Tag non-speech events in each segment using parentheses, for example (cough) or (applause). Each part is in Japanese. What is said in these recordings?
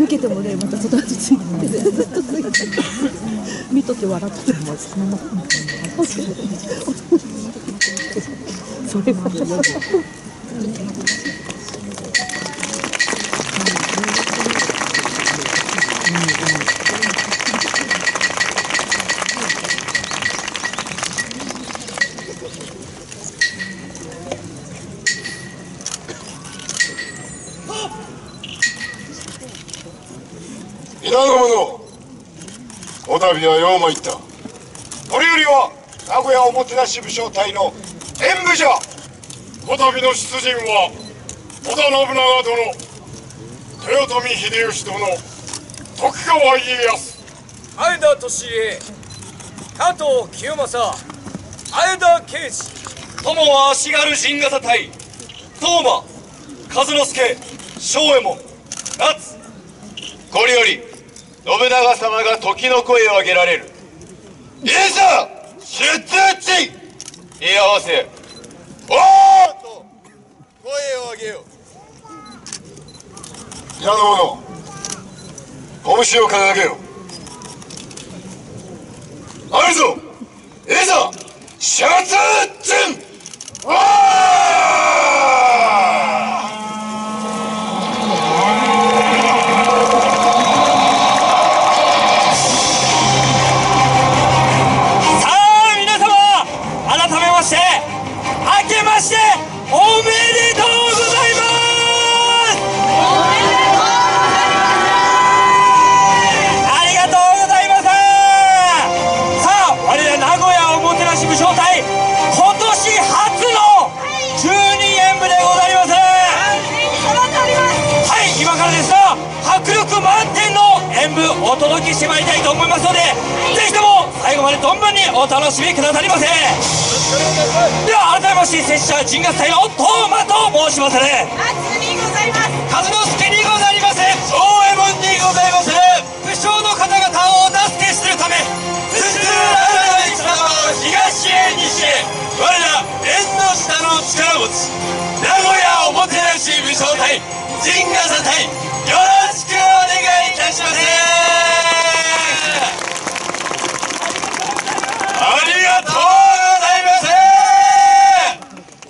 抜けてもねまた育ちついててずっとついて見とて笑っててもそのままそれは皆の者こたびはよう参った。これよりは名古屋おもてなし武将隊の演武じゃこたびの出陣は織田信長殿。豊臣秀吉殿。徳川家康。前田利家。加藤清正。前田慶次友は足軽陣型隊。東馬和之助。庄右衛門。夏。これより信長様が時の声を上げられる。いざ出陣。言い合わせおーっと声を上げよ皆の者拳を掲げよあるぞ。いざ出陣。おさお届けしてまいりたいと思いますのでぜひとも最後まで存分にお楽しみくださりませ。では改めまして拙者陣合隊のトーマと申しますね。和之助にございます。庄右衛門にございます。武将の方々をお助けするため津々浦々の戦を東へ西へ。我ら縁の下の力持ち名古屋おもてなし武将隊陣笠隊しくお願いいたします。ありがとうございま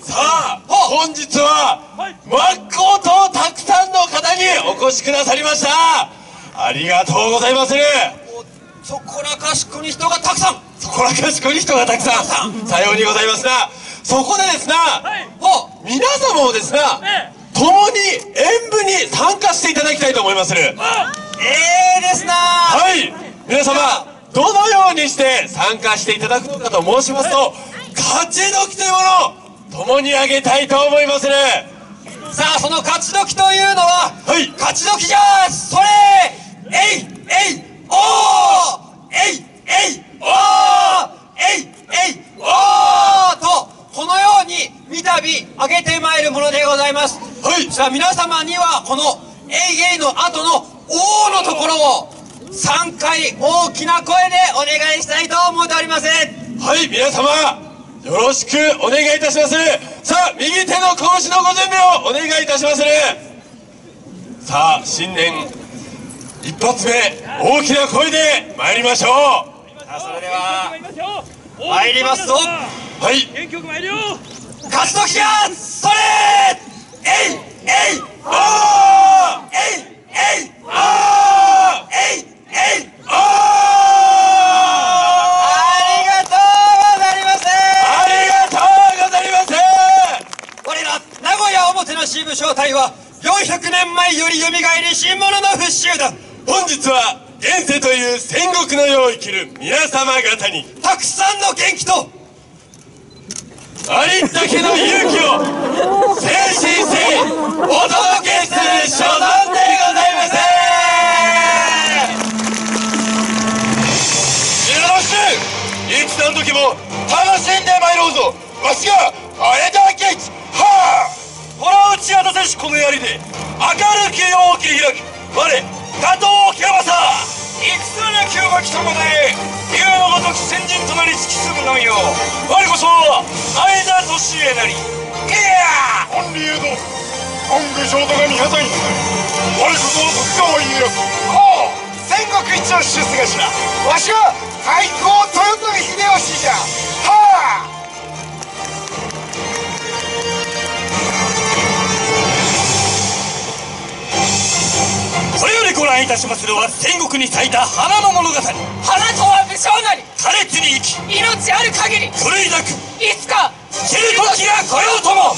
す。さあ本日は真っ向とたくさんの方にお越しくださりました。ありがとうございます。そこらかしこに人がたくさん。そこらかしこに人がたくさん。さようにございますな。そこでですな、お皆様もですな、共に演舞に参加していただきたいと思いますええですな。はい。皆様どのようにして参加していただくのかと申しますと勝ち時というものを共にあげたいと思いますねさあその勝ち時というのは、はい、勝ち時じゃそれえいえいおーえいえいおーえいえいおーとこのように三度上げてまいるものでございます。はい。さあ皆様にはこのえいえいの後のおーのところを3回大きな声でお願いしたいと思っております。はい皆様よろしくお願いいたします。さあ右手の拳のご準備をお願いいたします。さあ新年一発目大きな声で参りましょう。さあそれでは参りますぞはい。元気よく参るよ勝ち時やそれえいえいおーえいえいおーえいえいおーありがとうございますありがとうございます我ら名古屋おもてなし武将隊は400年前より蘇り新物の復讐だ本日は現世という戦国の世を生きる皆様方にたくさんの元気とありったけの勇気を誠心誠意お届けする所存でございます。よろし戦の時も楽しんでまいろうぞわしが前田圭一はあほら打ち果たせしこの槍で明るき世を開く我加藤清正戦なきを巻きともで竜のごとき先人となり突き進むのよ。我こそ前田利家なり。いや本流の本宮浄土が味方に我こそ徳川家康。おう！戦国一の出世頭。わしは太閤豊臣秀吉じゃ。はあご覧いたしますのは戦国に咲いた花の物語。花とは武将なり苛烈に生き命ある限り狂い抱く。いつか知る時が来ようとも。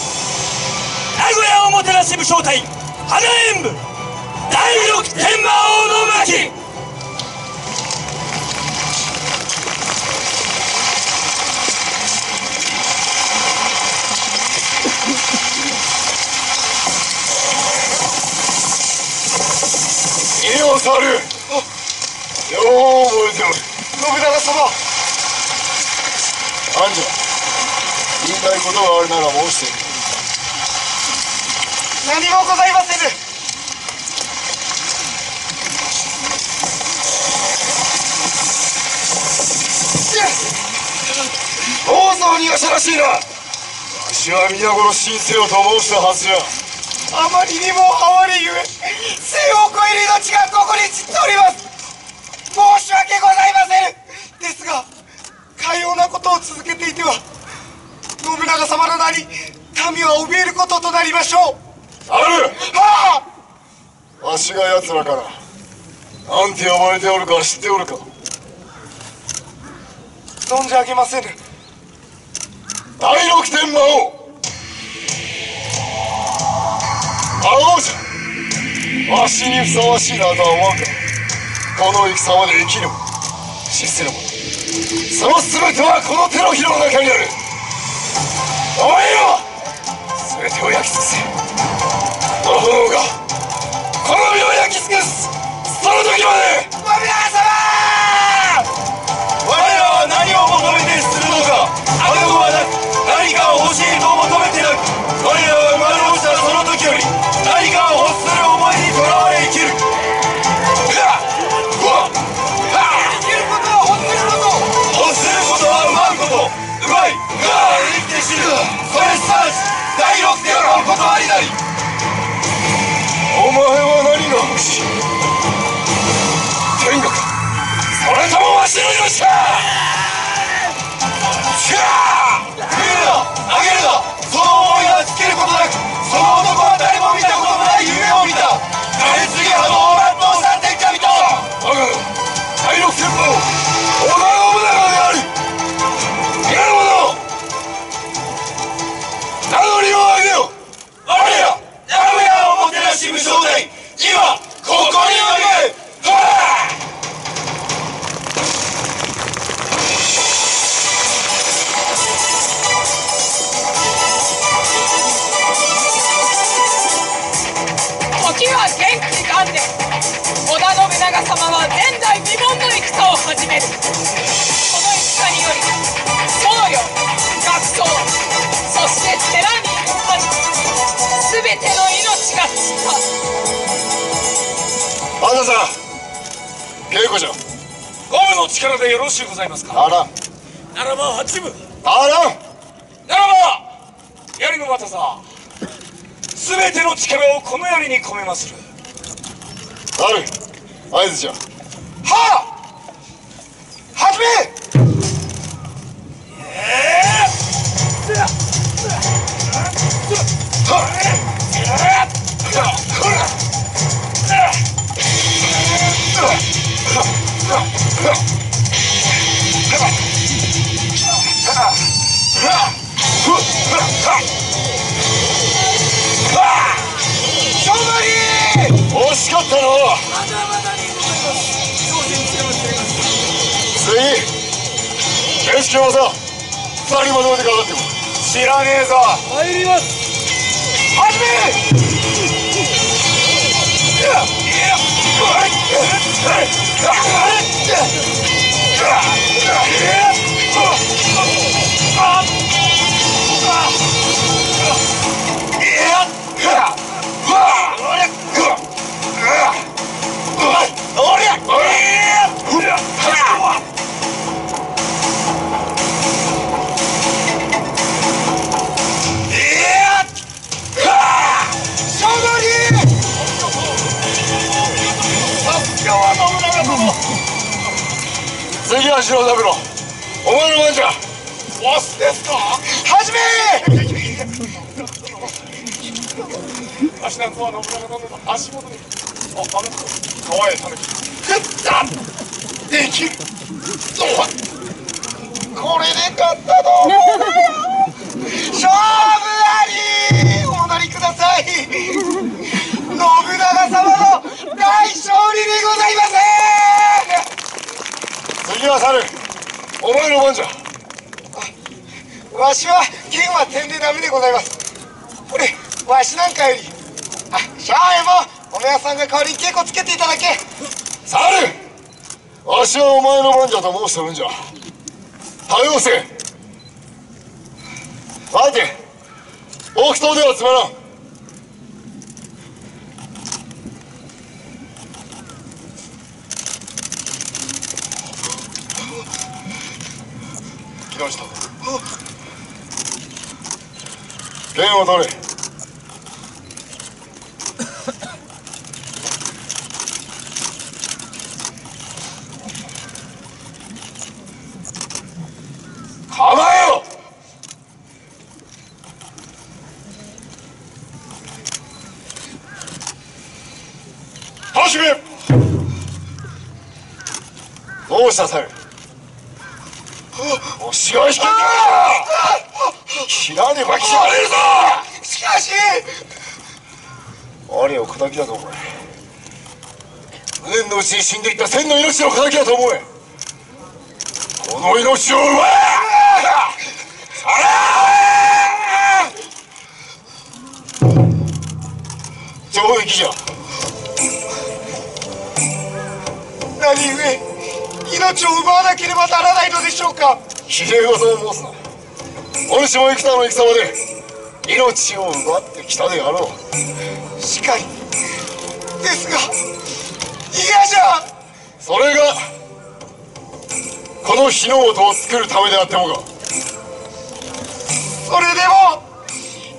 名古屋おもてなし武将隊花演武。第六天魔王の巻家を去るよう覚えておる信長様アンジャ言いたいことがあるなら申してみ何もございませぬ。放送にはしゃらしいな。わしは皆殺しにせよと申したはずじゃあまりにも哀れゆえ生を超える命がここに散っております。申し訳ございませんですがかようなことを続けていては信長様の名に民は怯えることとなりましょう。ある。はあわしが奴らからなんて呼ばれておるか知っておるか。存じ上げませぬ。第六天魔王。魔王じゃわしにふさわしいなとは思うか。この戦まで生きるも死するもその全てはこの手のひらの中にあるお前よ！全てを焼き尽くせこの炎がこの身を焼き尽くす。その時まで！信長様！我らは何を求めてするのか。はなく何かを欲しいと求めてなく我らは生まれ落ちた。その時より何かを欲すれすなわち第六天の断りなりお前は何が欲しい天国それともわしの命か？しゃ食うなあげるなその思いが尽きることなくその男は誰も見たことのない夢を見た。誰次派の全うしゅうございますか？あら。んならば八分あら。んならば槍の又さ全ての力をこの槍に込めまする。ある。合図じゃ。はあ。始め。勝負に惜しかったの次レスキューもさ二人まとめてかかってこい知らねえぞ参ります始め勝次は城三郎。お前の番じゃ。わしですか。はじめ。足なんとは信長殿の足元に。ああの川へたぬきふった。できる。これで勝ったと思うなよ。勝負あり。お戻りください。信長様の大勝利でございます。次は猿お前の番じゃ。わしは剣は点でダメでございます。これわしなんかより。あシャーエもおめやさんが代わりに稽古つけていただけ。猿わしはお前の番じゃと申してるんじゃ。多様せ待て。北東ではつまらん木下剣を取れ。構えよ始めどうした猿おしが引きか切らねば切られるぞしかしあれを仇だと思え無念のうちに死んでいった千の命の仇だと思えこの命を奪え！上撃じゃ何故命を奪わなければならないのでしょうか？を申すな。お主も幾多の戦場で命を奪ってきたであろうしかりですが嫌じゃ。それがこの日の本を作るためであってもか。それでも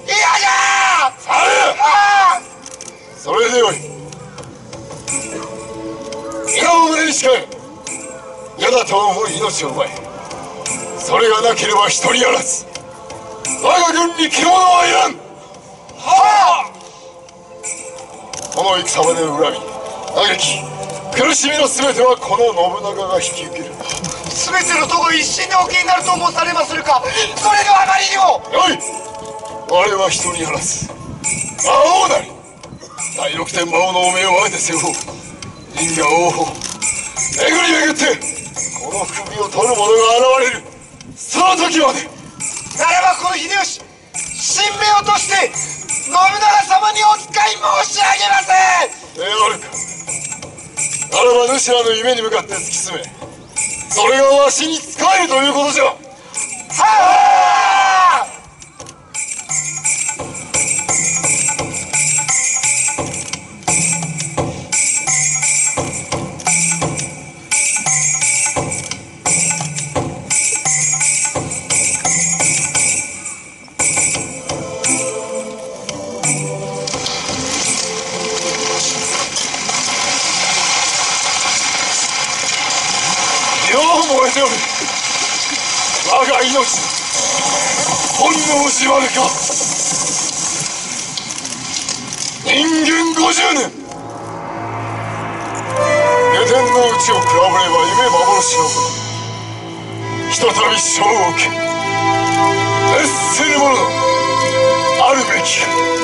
嫌じゃ。猿あそれでよい。皆を胸に誓え嫌だと思う命を奪えそれがなければ一人あらず我が軍に獣はいらんこの戦場での恨み嘆き苦しみの全てはこの信長が引き受ける。全てのとこ一心でお気になると申されまするか。それではあまりにも。よい。我は一人あらず魔王なり。第六天魔王のお命をあえて背負おう因果応報。巡り巡ってこの首を取る者が現れる。その時まで。ならばこの秀吉神明をとして信長様にお使い申し上げます。ならば主らの夢に向かって突き進めそれがわしに仕えるということじゃ。はあ始まるか。人間50年。下天のうちを比べれば夢幻の。ものひとたび賞を受け熱するもの。あるべきか。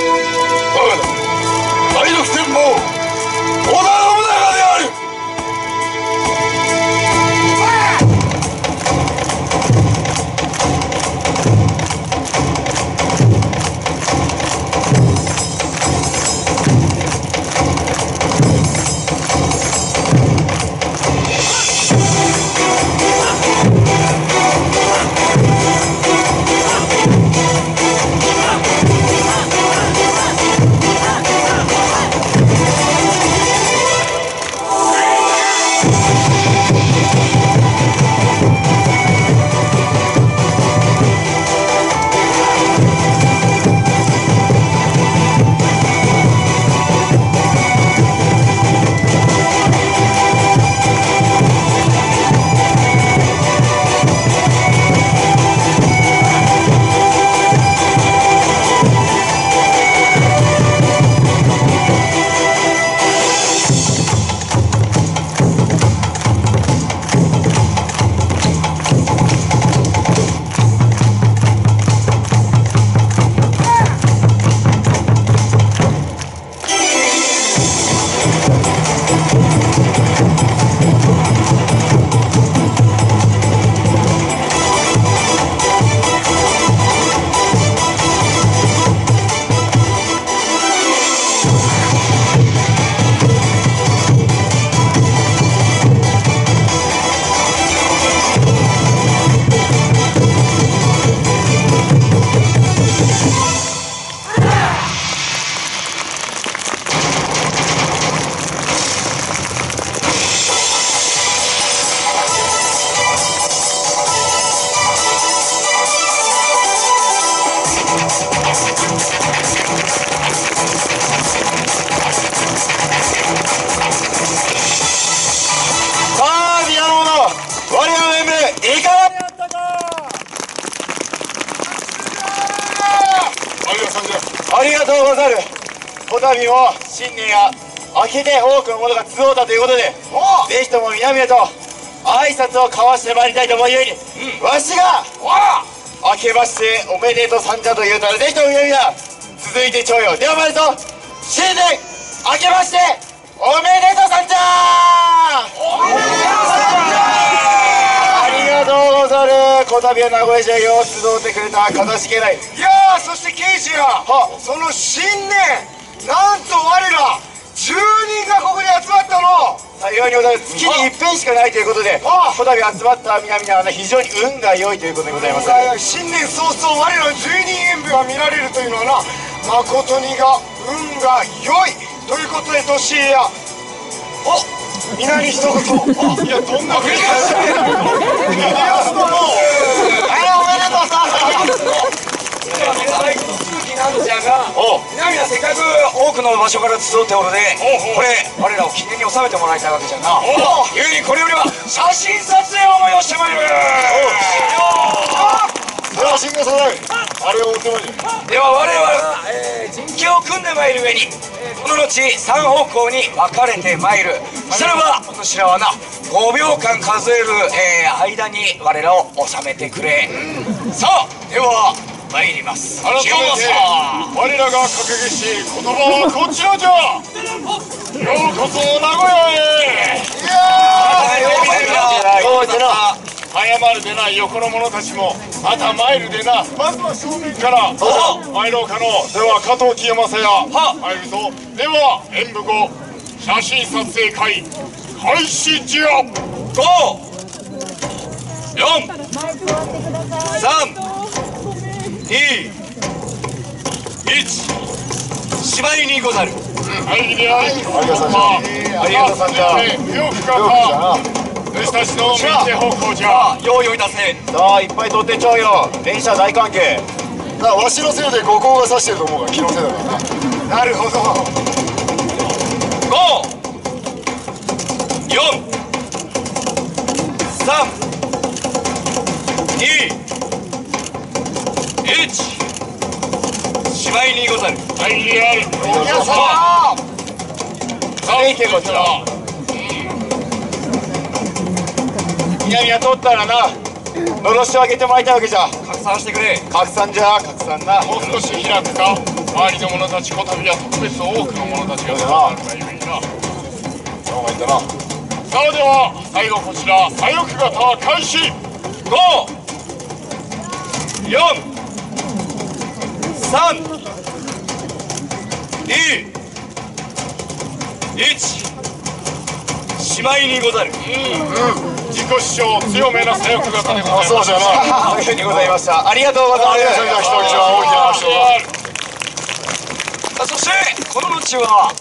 こたびも新年や明けて多くの者が集うたということでぜひとも南へと挨拶を交わしてまいりたいと思いゆえに、わしが明けましておめでとうさんじゃと言うたらぜひとも南だ続いて徴用では参るぞ新年明けましておめでとうさんじゃありがとうござる。こたびは名古屋市よ集ってくれたかたしけない。いやーそして刑事やその新年なんと我ら10人がここに集まったの。幸いにございます。月に一遍しかないということであこたび集まった皆々はね非常に運が良いということでございます。新年早々我らの12人演舞が見られるというのはな誠にが運が良いということで年や。お皆に一言。あ (laughs) いやどんなふうにいやそのあれおめでとうさ最後の続きなんじゃが南はせっかく多くの場所から集っておるでこれ我らを記念に収めてもらいたいわけじゃなゆえにこれよりは写真撮影を催してまいるでは新月さんあれを追ってまいでは我々は、えー、陣形を組んでまいる上に、この後三方向に分かれてまいるさらば私らはな5秒間数える、えー間に我らを収めてくれさあでは参ります。改めて我らが掲げし言葉はこちらじゃ。ようこそ名古屋へ。いや早まるでな横の者たちもまた参るでなまずは正面から。参ろうかのでは加藤清正や参るぞでは演舞後写真撮影会開始じゃ1芝居にござる。はいでありがとうさんありがとうさんじゃよくか私たちの道方向じゃ用意をいたせさあいっぱい取ってちょうよ。電車大関係だわしのせいで五行が指してると思うが気のせいだからななるほど。54321芝居にござるはい。である皆様さあい。けこちら南は取ったらなのろしを上げてもらい。たい。わけじゃ拡散してくれ拡散じゃ拡散なもう少し開くか周りの者たちこたびは特別多くの者たちが集まるがゆえになお前だなさあでは最後こちら左翼型開始54321芝居にござる。自己主張強めな左翼型でございます。そうじゃなというふうにございました。ありがとうございますありがとうございました。人一は大きな人がさあそしてこの後は